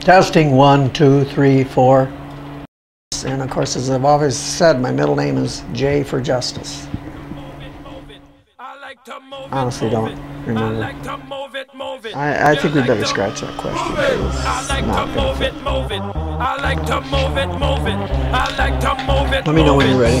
Testing one, two, three, four. And of course, as I've always said, my middle name is J for Justice. Honestly, don't remember. I, I think we better scratch that question. Let me know when you're ready.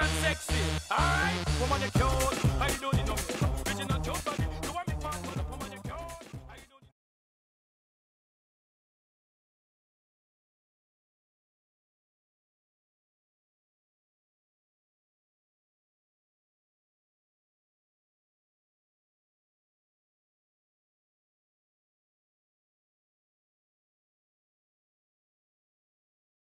and sexy. Alright, woman, you cute. How you doing?